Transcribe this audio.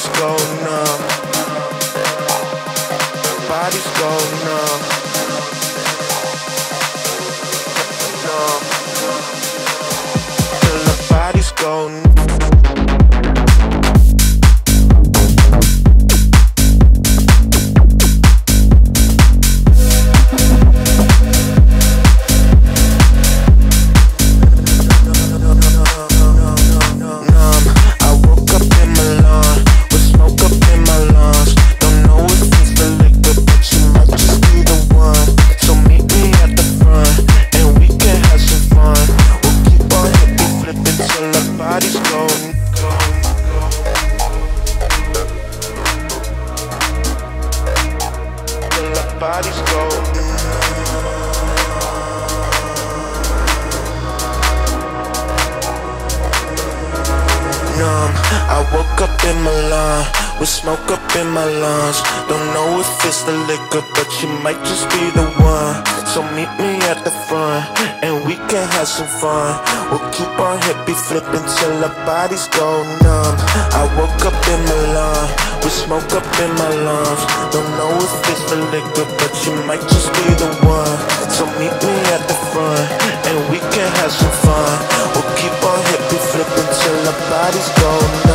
Body's go numb. Body's go numb. Till the body's go. till the bodies go. Till our bodies go. Numb. I woke up in Milan with smoke up in my lungs. Don't know if it's the liquor, but you might just be the one. So meet me at the front and we can have some fun. We'll keep our hippie flipping till our bodies go numb. I woke up in Milan with smoke up in my lungs. Don't know if it's the liquor, but you might just be the one. So meet me at the front and we can have some fun. We'll keep our hippie flipping till our bodies go numb.